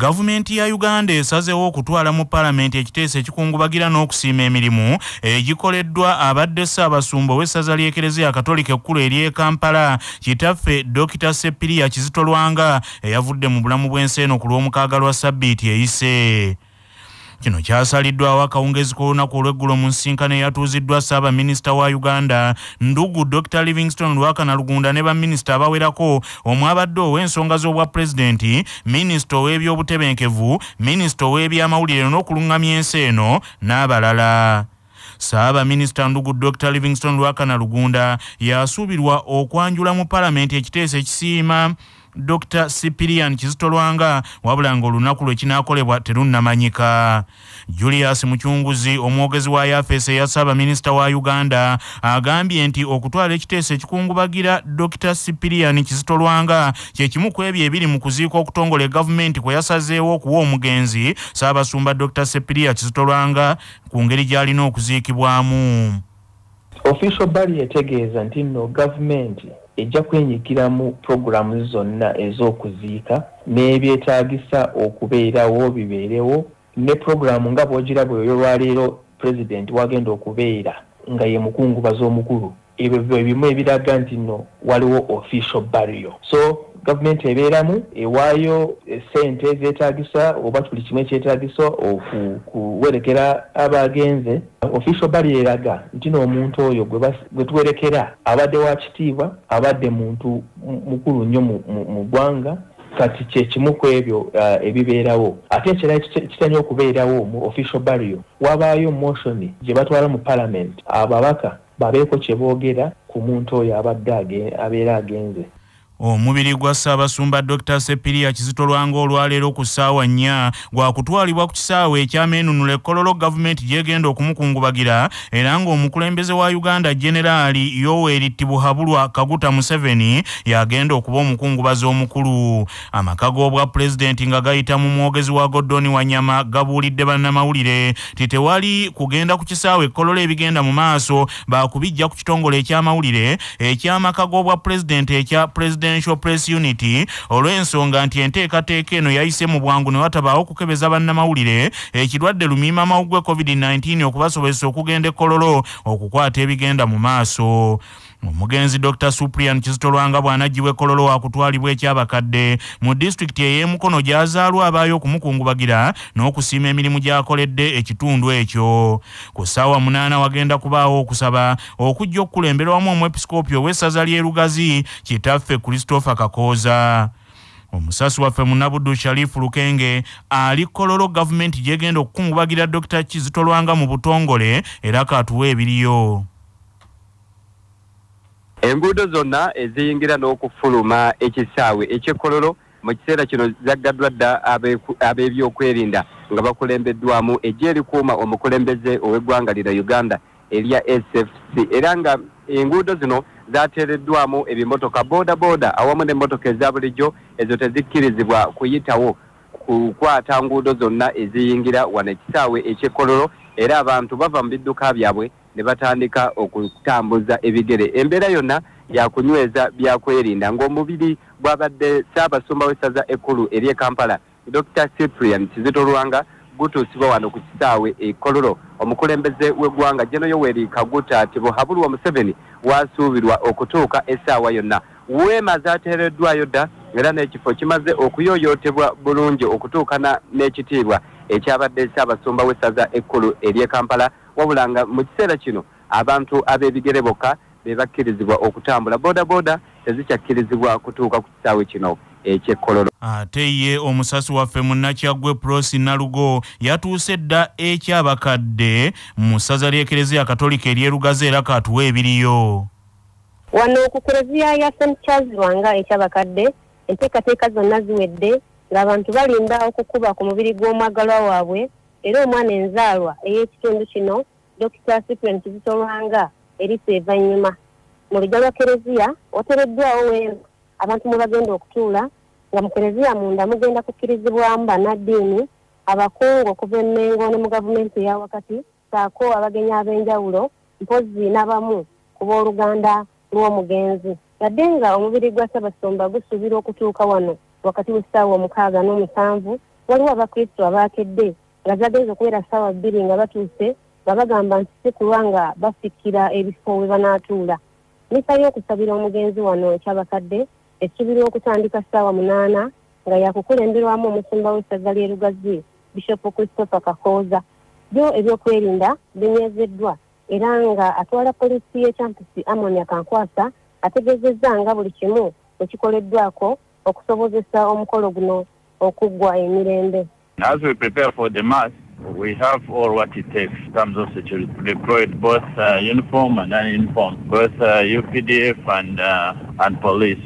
gavumenti ya uganda esazeewo okutwala mu paalamenti ekiteeso ekikungubagira n'okusiima emirimu egikoleddwa abadde ssaabasumba ow'essaza ly'ekereziya katolika ekkulu ery'e kampala. Kitaffe dokita sepiriya kizitolwanga eyavudde mu bulamu bw'ensi eno ku lw'omukaaga lwa sabbiiti eyise kino kyasaliddwawo akawungezi k'olunaku olw'eggulo mu nsinkano eyatuuziddwa ssaabaminisita wa uganda ndugu dr livingston lwakana lugunda ne baminisita abawerako omwabadde ow'ensonga z'obwapulezidenti minisita ow'ebyobutebenkevu minisita ow'ebyamawulire n'okuluŋŋamya ensi eno n'abalala. Saabaminisita ndugu dr livingston lwakana lugunda yasuubirwa okwanjula mu palamenti ekiteeso ekisiima dr. Sipirian kizitolwanga wabula nga olunaku lwe kinaakolebwa terunnamanyika. Julius mucunguzi omwogezi wa yafeesi eya ssaabaminisita wa uganda agambye nti okutwala ekiteeso ekikungubagira dr. Sipirian kizitolwanga kyekimu ku ebyo ebiri mu kuziika okutongola egavumenti kwe yasazeewo okuwa omugenzi ssaabasumba dr. Sipiria kizitolwanga ku ngeri gy'alina okuziikibwamu. Official bali yategeeza nti nno gavumenti ejja kwenyigira mu puroguramu zonna ez'okuziika n'ebyetaagisa okubeerawo bibeerewo ne puroguramu nga bw'ogirabwe oyo lwaleero pulezidenti wagenda okubeera nga ye mukungubazi omukulu ebyo bye bimu ebiraga nti nno waliwo official barrio so gavumenti ebeeramu ewaayo sente ezeetagisa oba buli kimu ekyetagisa okuwerekera abagenze official bali eraga nti n'omuntu oyo gwe tuwerekera abadde wa kitiibwa abadde muntu mukulu nnyo mu ggwanga kati kyekimu ku ebyo uh, ebibeerawo. Ate ekirala kitanya okubeerawo mu official barrio wabaayo motioni gye batwala mu parliament ababaka babeeko kye boogera ku muntu oyo abadde abeera agenze omubiri gwa ssaabasumba dr sepiria kizitolwanga olwaleero ku ssaawa nnya gwakutwalibwa ku kisaawe ekyameenunula ekkololo gavumenti gyegenda okumukungubagira era ng'omukulembeze wa uganda generaali yoweri tibuhabulwa kaguta museveni yagenda okuba omukungubazi omukulu. Amaka g'obwa pulezidenti nga gayita mu mwogezi wa godoni wanyama gabuulidde bannamawulire. Ti tewali kugenda ku kisaawe ekkololo ebigenda mu maaso baakubijja ku kitongole ekyamawulire ekyamaka g'obwa pulezidenti ekya pulezidenti presidential press unity olw'ensonga nti enteekateeka eno yayise mu bwangu ne watabaawo okukebeza bannamawulire ekirwadde lumiima mawugwe covid-19 okubasobozesa okugenda ekkololo okukwata ebigenda mu maaso omugenzi dr suprian kizitolwanga bw'anagibwa ekkololo wakutwalibwa ekyabakadde mu disitulikiti ey'emukono gy'azaalwa abaayo okumukungubagira n'okusiima emirimu gy'akoledde ekitundu ekyo. Ku ssaawa munaana wagenda kubaawo okusaba okujja okukulemberwamu omwepisikoopi ow'essaza ly'erugazi kitaffe christopher kakooza. Omusasi waffe munabuddu sharifu lukenge ali kololo gavumenti gyegenda okukungubagira dr kizitolwanga mu butongole era katuwa ebiriyo enguudo zonna eziyingira n'okufuluma ekisaawe ekyekololo mu kiseera kino zaggaddwa dda ab'ebyokwerinda nga bakulembeddwamu ejja erikuuma omukulembeze ow'eggwanga lira uganda erya sfc era nga enguudo zino zateereddwamu ebimotoka booda booda awamu n'emmotoka eza bulijjo ezo tezikkirizibwa kuyitawo kukwata nguudo zonna eziyingira wano ekisaawe ekyekololo. Era abantu bava mu bidduka byabwe ne batandika okutambuza ebigere. Embeera yonna yakunyweza byakwerinda ng'omubiri gwabadde ssaabasumba w'essaza ekkulu ery'e kampala dr cyprian kizitolwanga gutuusibwa wano ku kisaawe ekololo omukulembeze w'eggwanga jeno yoweri kaguta tibuhabulwa museveni wasuubirwa okutuuka essaawa yonna. Weema zateereddwayo dda era n'ekifo kimaze okuyooyootebwa bulungi okutuukana n'ekitiibwa ekyabadde ssaabasumba w'essaza ekkulu ery'e kampala wabula nga mu kiseera kino abantu ab'ebigere bokka be bakkirizibwa okutambula. Booda booda tezikyakkirizibwa kutuuka ku kisaawe kino ekyekkololo ate ye omusasi waffe munnakyaggwe prosi nalugo yatuuse dda ekyabakadde mu ssaza ly'ekereziya katolika eryerugaze era katuwa ebiriyo. Wano ku kereziya ya st charles lwanga ekyabakadde enteekateeka zonna ziwedde ng'abantu balinda okukuba ku mubiri gw'omwagalwa waabwe era omwana enzaalwa ey'ekitundu kino dokita cyprian kizitolwanga erisa evannyuma mu lujja lwa kereziya wateereddwawo weema abantu mwe bagenda okutuula nga mu kereziya munda mugenda kukkirizibwamu bannaddiini abakungu okuva emmengo ne mu gavumenti eya wakati saako abagenyi ab'enjawulo mpozi n'abamu ku booluganda lw'omugenzi. Yadde nga omubiri gwa ssabasumba gusuubirwa okutuuka wano wakati w'essaawa omukaaga n'omusanvu waliwo abakristo abakedde nga zagenza okubeera ssaawa bbiri nga batuuse nga bagamba nti si kulwa nga bafikira ebifo we banaatuula misa y'okusabira omugenzi wano ekyabakadde esuubirwa okutandika ssaawa munaana nga yakukulemberwamu omusumba w'essaza ly'e lugazi bishopu christopher kakooza. Byo ebyokwerinda binyezeddwa era nga atwala poliisi y'ekyampusi amonia kankwasa ategeezezza nga buli kimu ekikoleddwako okusobozesa omukolo guno okuggwa emirembe. As we prepare for the mass, we have all what it takes in terms of security. We deployed both uh, uniform and non-uniform, both uh, UPDF and, uh, and police.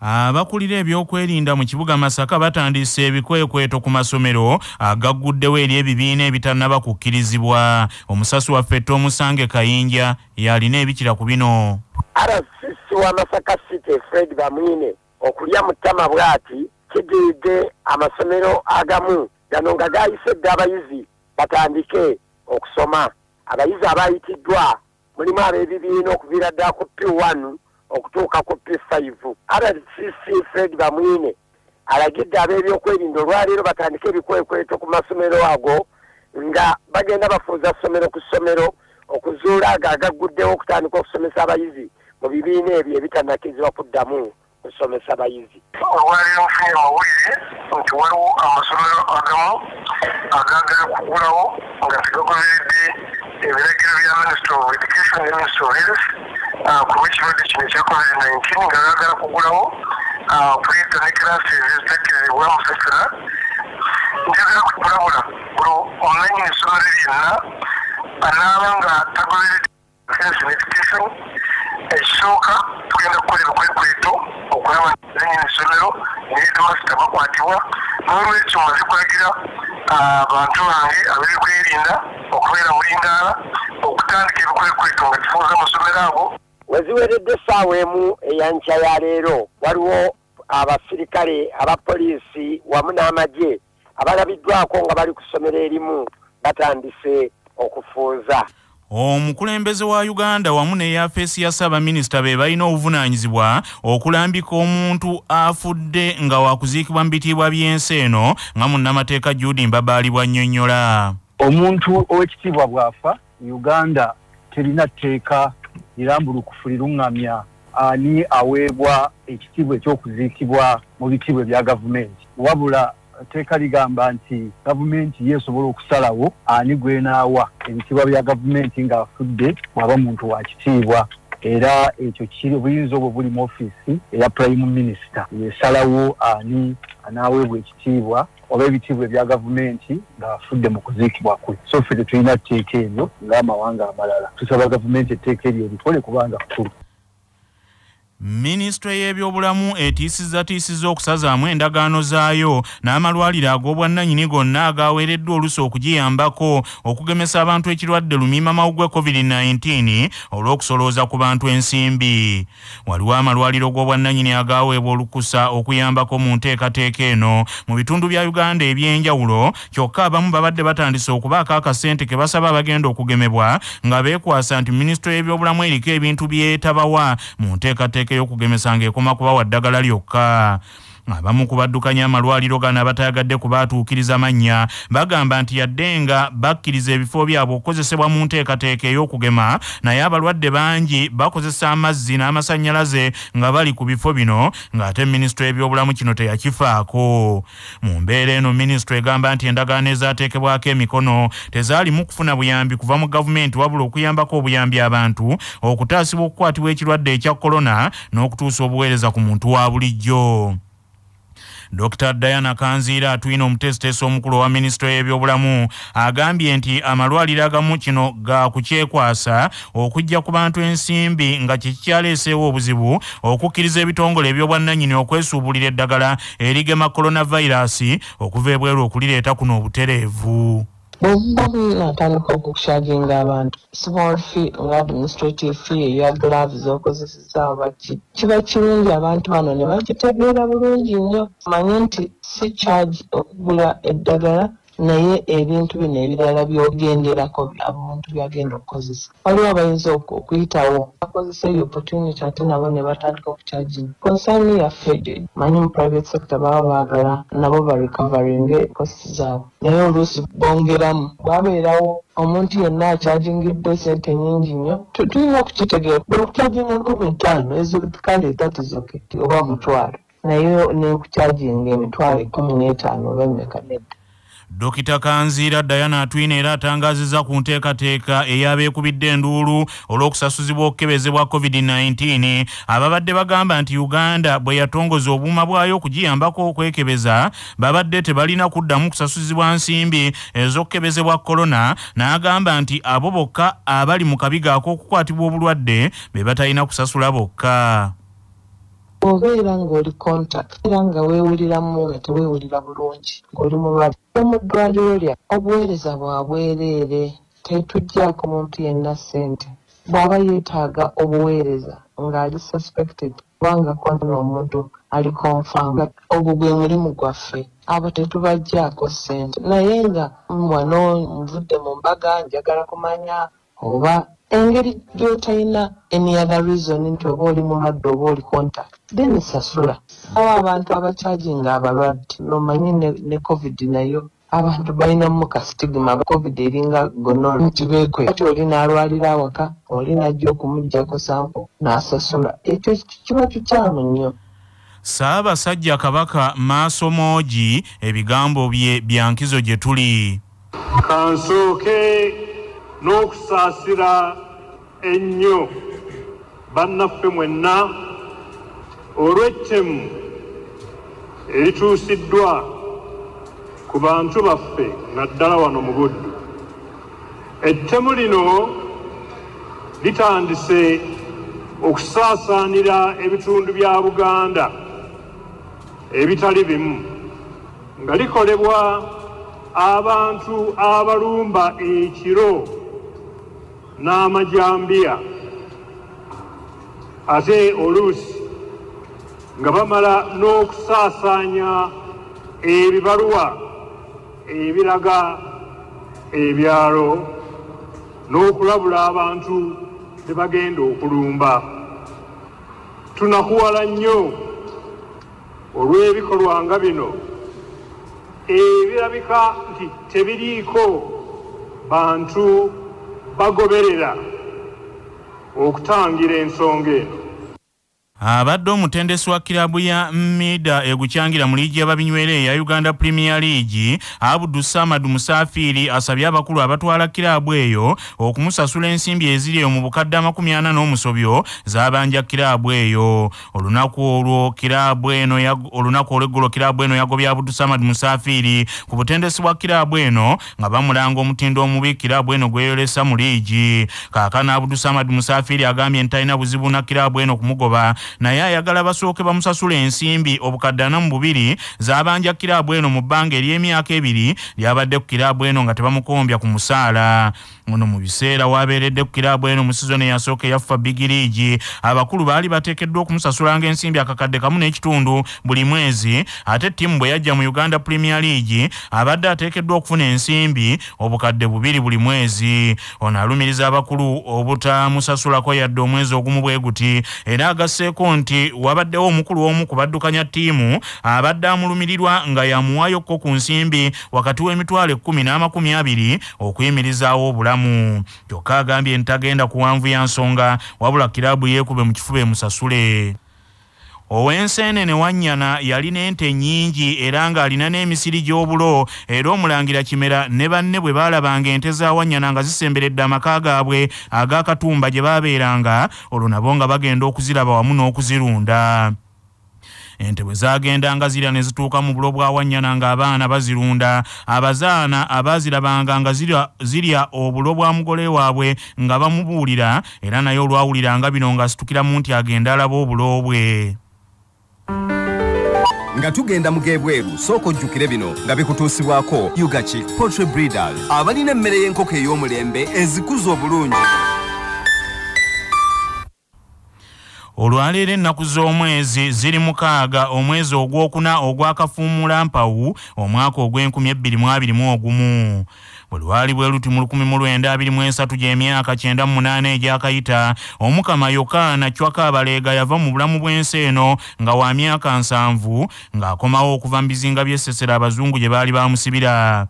abakulira ebyokwerinda mu kibuga masaka batandise ebikwekweto ku masomero agagguddewo eri ebibiina ebitannaba kukkirizibwa omusasi waffe tomusange kayinja yalina ebikira ku bino rcc wa masaka city fred bamwine okulya mu ttama bw'ati kidiidde amasomero agamu gano nga gayise dde abayizi batandike okusoma. Abayizi abayitiddwa mulimu ab'ebibiina okuviira ddala ku p1 okutuuka ku p5 rcc fred bamwine alagidde ab'ebyokwerinda olwaleero batandike ebikwekweto ku masomero ago nga bagenda bafuuza ssomero ku ssomero okuzuula ago agagguddewo okutandika okusomesa abayizi mu bibiina ebyo ebitannakkirizibwa kuddamu kusomesa abayizi olwaleero nfunye amawulire nti waliwo amasomero agamu agagala ebiragiro ekya covid 19 nga gagala kugulawo pulita ne classes ezitakkirizibwa mu sekera njagala nga tagoberedde education ekisooka tugenda kukola ebikwekweto okulaba nanyini essomero needamasita bakwatibwa n'olwekyo maze kulagira abantu bange ab'ebikwerinda okubeera mulindaala okutandika ebikwekweto nga tufunza amasomero ago. Weziweredde essaawa emu eyankya ya leero. Waliwo abasirikale abapoliisi wamu n'amagye abalabiddwako nga bali ku ssomero erimu batandise okufuuza omukulembeze wa uganda wamu neyafeesi ya ssaabaminisita be balina obuvunaanyizibwa okulambika omuntu afudde nga wakuziikibwa mu bitiibwa by'ensi eno nga munnamateeka judi mbabaali bwannyonnyola omuntu ow'ekitiibwa bw'afa uganda terina tteeka lirambulukufu liruŋŋamya ani aweebwa ekitiibwa ekyokuziikibwa mu bitiibwa ebya gavumenti wabula teeka ligamba nti gavumenti yeesobola okusalawo ani gwenaawa ebitiibwa bya gavumenti ng'afudde bw'aba muntu wa kitiibwa. Era ekyo kiri obuyinza obwo buli mu ofiisi eya prime minisita yesalawo ani anaaweebwa ekitiibwa oba ebitiibwa ebya gavumenti ng'afudde mu kuziikibwa kwe. So ffe tetulina tteeka eryo ng'amawanga amalala. Tusaba gavumenti etteeka eryo erikole kubanga kkulu minisitule y'ebyobulamu etiisizatiisizza okusazaamu endagaano zaayo n'amalwaliro ag'obwannannyini gonna agaweereddwa oluusi okugiyambako okugemesa abantu ekirwadde lumiimamawugwe covid-19 olw'okusolooza ku bantu ensimbi. Waliwo amalwaliro g'obwannannyini agaweebwa olukusa okuyambako mu nteekateeka eno. Mu bitundu bya uganda eby'enjawulo kyokka abamu babadde batandise okubaako akasente ke basaba abagenda okugemebwa nga beekwasa nti minisitule y'ebyobulamu eriko ebintu byetabawa mu nteekateeka ey'okugemesa ng'ekoma kubawa ddagala lyokka abamu ku baddukanya amalwaliro gano abatayagadde kubaatuukiriza mannya bagamba nti yadde nga bakkiriza ebifo byabwe okukozesebwa mu nteekateeka ey'okugema naye abalwadde bangi bakozesa amazzi n'amasannyalaze nga bali ku bifo bino ng'ate minisitule y'ebyobulamu kino teyakifaako. Mu mbeera eno minisitule egamba nti endagaano ezaateekebwako emikono tezaalimu kufuna buyambi kuva mu gavumenti wabula okuyambako obuyambi abantu okutaasibwa okukwatibwa ekirwadde ekya korona n'okutuusa obuweereza ku muntu wa bulijjo dr diana kanziira atwina omutesitesi omukulu owa minisitule y'ebyobulamu agambye nti amalwaliro agamu kino ga kukyekwasa okujja ku bantu ensimbi nga kyekikyaleeseewo obuzibu okukkiriza ebitongole ebyobwannannyini okwesuubulira eddagala erigema coronavirasi okuva ebweru okulireeta kuno obutereevu bwebuba bunatandika okuchaginga abantu. Small fee nga administrative fee eya glove zokozeseza baki kiba kirungi abantu bano ne bagitegeera bulungi nnyo. Manye nti si charge okugula eddagala naye ebintu bino ebirala byogenderako abantu byagenda okukozesa. Waliwo abayinza oku- okuyitawo? Bakozesa eyo opportunity ate nabo ne batandika okukyaging konsaani yaffe manyi mu private sector baba baagala nabo barecoveringe cost zaabwe. Naye oluusi bongeramu. Bwabeerawo omuntu yenna akyagingidde sente nyingi nnyo. Tu- tulina okukitegeera. Buli okukyaginga nkumi ttaano ezikale tatizoke oba mutwalo naye nekukyaginga emitwalo ekumi n'etaano oba emeka nedda dokita kanziira diana atwina era atangaziza ku nteekateeka ey'abeekubidde enduulu olw'okusasuzibwa okukebezebwa covid-19. Ababadde bagamba nti uganda bwe yatongoza obuuma bwayo okugiyambako okwekebeza babadde tebalina kuddamu kusasuzibwa nsimbi ez'okukebezebwa korona n'agamba nti abo bokka abali mu kabiga ak'okukwatibwa obulwadde be batalina kusasula bokka obeera ng'oli contact era nga weewuliramu nga teweewulira bulungi ng'oli mulwadde mu ddwaliro lya obuweereza bwa bwereere tetuggyako muntu yenna ssente. Bw'aba yeetaaga obuweereza ng'ali suspected kubanga kwantona omuntu ali confirm ogwo gwe mulimu gwaffe abo tetubaggyako ssente. Naye nga wano nvudde mu mbaga njagala kumanya oba engeri gy'otalina any other reason nti oba oli mulwadde oba oli contact then sasula. Awo abantu abakyaginga abalwadde nomanyi ne, ne covid nayo abantu balinamu kastigima covid eringa gonolo nti beekwe ati oli n'alwalira awaka oli najja okumugjako sampo n'asasula. Ekyo kiba kikyamu nnyo. Ssaabasajja kabaka maaso moogi ebigambo bye bya nkizo gye tuli. Kansooke n'okusaasira ennyo bannaffe mwenna olw'ettemu erituusiddwa ku bantu baffe naddala wano mu buddu. Ettemu lino litandise okusaasaanira ebitundu bya buganda ebitali bimu nga likolebwa abantu abalumba ekiro n'amajambiya ate oluusi nga bamala n'okusaasaanya ebibaluwa ebiraga ebyalo n'okulabula abantu be bagenda okulumba. Tunakuwala nnyo olw'ebikolwa nga bino ebirabika nti tebiriiko bantu bagoberera okutangira ensonga eno abadde omutendesi wa kirabu ya mida egukyangira mu liigi y'ababinywera eya uganda premier league abudu samad musafiri asabye abakulu abatwala kirabu eyo okumusasula ensimbi eziri eyo mu bukadde amakumi ana n'omusobyo zabanja kirabu eyo. Olunaku olwo kirabu eno olunaku olweggulo kirabu eno yagobya abudu samad musafiri ku butendesi bwa kirabu eno nga bamulanga omutindo omubi kirabu eno gweyolesa mu liigi kaakano abudu samad musafiri agambye nti talina buzibu na kirabu eno kumugoba naye ayagala basooke bamusasula ensimbi obukadde ana mu bubiri zabanja kirabu eno mu bbanga ery'emyaka ebiri lyabadde ku kirabu eno nga tebamukombya ku musaala. Ono mu biseera wabeeredde ku kirabu eno mu sizoni eyasooka eyaffa bigi liigi abakulu baali bateekeddwa okumusasulanga ensimbi akakadde kamu n'ekitundu buli mwezi ate ttiimu bwe yajja mu uganda premier league abadde ateekeddwa okufuna ensimbi obukadde bubiri buli mwezi. Ono alumiriza abakulu obutamusasulako yadde omwezi ogumu bwe guti era agasseeko nti wabaddewo omukulu omu ku baddukanya ttiimu abadde amulumirirwa nga yamuwaayokko ku nsimbi wakati w'emitwalo ekkumi n'amakumi abiri okuyimirizaawo obulamu. Kyokka agambye ntagenda kuwanvu ya nsonga wabula kiraabu yeekube mu kifuba emusasule ow'enseenene wannyana yalina ente nnyingi era ng'alina n'emisiri gy'obulo era omulangira kimera ne banne bwe baalabanga ente za wannyana nga zisemberedde amaka gaabwe ag'akatumba gye baabeeranga olwo nabo nga bagenda okuziraba wamu n'okuzirunda. Ente bwe zagendanga zirya ne zituuka mu bulo bwa wannyana ng'abaana bazirunda abazaana abaazirabanga nga zirya obulo bwa mugole waabwe nga bamubuulira era naye olwawuliranga bino ng'asitukiramu nti agenda alaba obulo bwe nga tugenda mu gebweru sooka ojjukire bino nga bikutuusibwako ugachik potry breeders. Abalina emmere y'enkoko ey'omulembe ezikuza obulungi olwaleero ennaku z'omwezi ziri mukaaga omwezi ogwokuna ogwakafuumula mpawu omwaka ogw'2021 bwe lwali bwe luti mu 1923 gy'emyaka 98 egyakayita omukama yokaana cwaka abaleega yava mu bulamu bw'ensi eno nga wa myaka nsanvu ng'akomawo okuva mu bizinga by'essesera abazungu gye baali bamusibira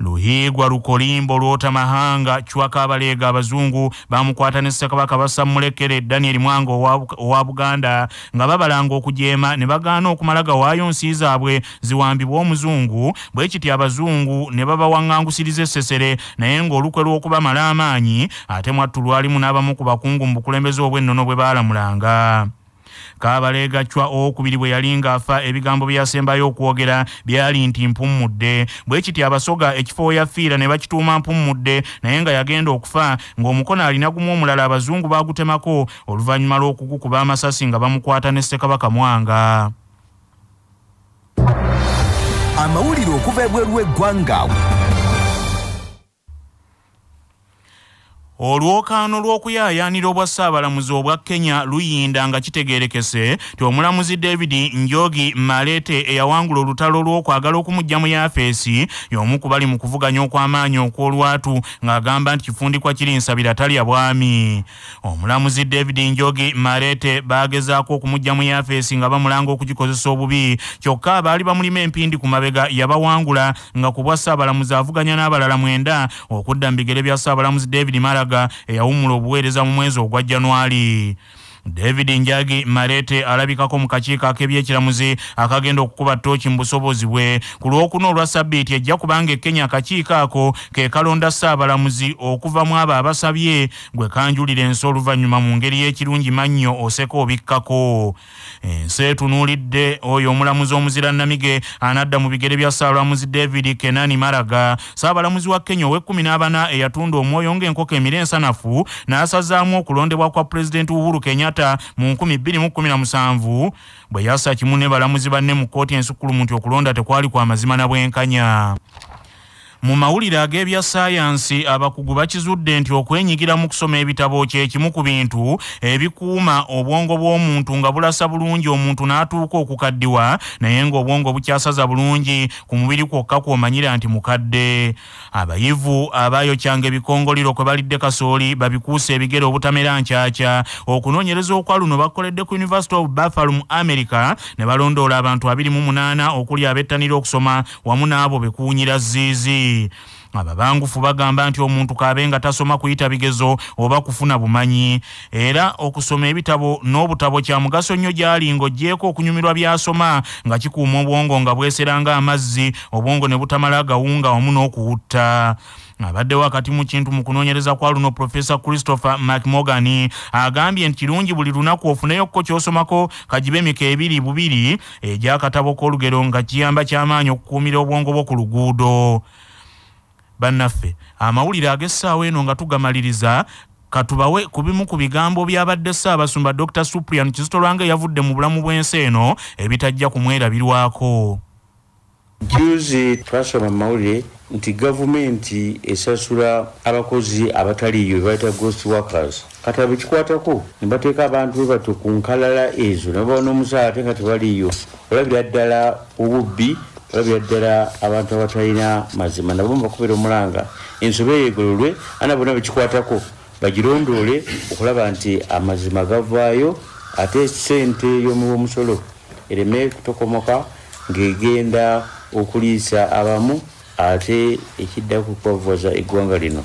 luhiigwa lukolimbo lwotamahanga cwaka abaleega abazungu bamukwata ne ssekabaka basammulekere daniel mwanga owa buganda nga babalanga okujeema ne bagaana okumala gawaayo nsi zaabwe ziwambibwa omuzungu. Bwe kiti abazungu ne babawaŋŋangusiriza essesere naye ng'olukwe lw'okubamala amaanyi ate mwattu lwalimu n'abamu ku bakungu mu bukulembeze obw'ennono bwe baalamulanga kaabaleega cwa owokubiri bwe yali ng'afa ebigambo bye yasembayo okwogera byali nti mpummudde. Bwe kiti abasoga ekifo we yafiira ne bakituuma mpummudde naye nga yagenda okufa ng'omukono alina gumu omulala abazungu baagutemako oluvannyuma lw'okugukuba amasasi nga bamukwata ne ssekabaka mwanga. Amawulire okuva ebweru w'eggwanga olwokaano lw'okuyaayaanira obwa ssaabalamuzi obwa kenya luyinda nga kitegeerekese ti omulamuzi david njogi malete eyawangula olutalo lw'okwagala okumujja mu yafeesi y'omu ku bali mu kuvuganya okw'amaanyi okw'olwatu ng'agamba nti kifundikwa kiri nsabira talya bwami. Omulamuzi david njogi malete baagezaako okumujja mu yafeesi nga bamulanga okugikozesa obubi. Kyokka abaali bamulima empindi ku mabega yabawangula nga ku bwa ssaabalamuzi avuganya n'abalala mwenda okudda mu bigere bya ssaabalamuzi david maraga Maraga eyawumula obuweereza mu mwezi ogwa Januari david njagi malete alabikako mu kakiiko ak'ebyekiramuzi akagenda okukuba ttooki mu busobozi bwe ku lwokuna olwa sabbiiti ejja kubanga ekenya akakiiko ako ke kalonda ssaabalamuzi okuva mu abo abasabye gwe kanjulira ensi oluvannyuma mu ngeri y'ekirungi mannyo oseka obikkako. Ensi etunuulidde oyo omulamuzi omuzira namige anadda mu bigere bya ssaabalamuzi david kenani maraga. Ssaabalamuzi wa kenya ow'ekkumi n'abana eyatunda omwoyo ng'enkoko emire ensanafu n'asazaamu okulondebwa kwa pulezidenti uhuru kenya kenyatta mu 2017 bwe yassa kimu ne balamuzi banne mu kkooti ensukkulumu nti okulonda tekwali kwa mazima na bwenkanya mu mawulire ag'ebya saayansi abakugu bakizudde nti okwenyigira mu kusoma ebitabo kyekimu ku bintu ebikuuma obwongo bw'omuntu nga bulasa bulungi omuntu n'atuuka okukaddiwa naye ng'obwongo bukyasaza bulungi ku mubiri kwokka kw'omanyira nti mukadde. Abayivu abaayokyanga ebikongoliro kwe balidde kasooli babikuusa ebigere obutamera nkyakya okunoonyereza okwa luno bakoledde ku university of buffalo mu america ne balondoola abantu 28 okuli abettanira okusoma wamu n'abo bekuwunyira ziizi ababangufu bagamba nti omuntu kaabe nga tasoma kuyita bigezo oba kufuna bumanyi. Era okusoma ebitabo n'obutabo kya mugaso nnyo gyali ng'oggyeko okunyumirwa by'asoma nga kikuuma obwongo nga bweseranga amazzi obwongo ne butamala gawunga wamu n'okuwutta. Abadde wakati mu kintu mu kunoonyereza kwa luno profesa christopher mcmorgan agambye nti kirungi buli lunaku ofuneyokko ky'osomako kagibe emika ebiri bubiri egyakatabo k'olugero nga kiyamba ky'amaanyi okukuumira obwongo bwo ku luguudo bannaffe. Amawulire ag'essaawa eno nga tugamaliriza katubawe ku bimu ku bigambo byabadde ssaabasumba dr suprian kizito lwange yavudde mu bulamu bw'ensi eno ebitajja kumwerabirwako. Juzi twasoma mawulire nti gavumenti esasula abakozi abataliyo bebayita ghost workers. Kati abekikwatako ne bateeka abantu be batyo ku nkalala ezo ne babawa n'omusaala ate nga tebaliyo. Olabira ddala obubbi olabira ddala abantu abatalina mazima. Nabo mubakubira omulanga. Ensobe yegololwe ana bonna bekikwatako bagirondoole okulaba nti amazima gavaayo ate sente y'omuwomusolo ereme kutokomoka ng'egenda okuliisa abamu ate ekiddaku kwavuwaza eggwanga lino